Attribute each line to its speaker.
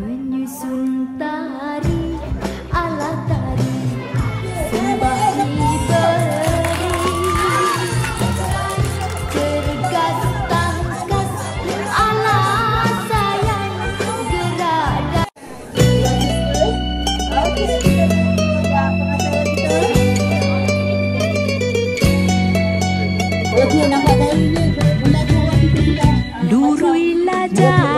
Speaker 1: Menyusun tanah Duruilah jalan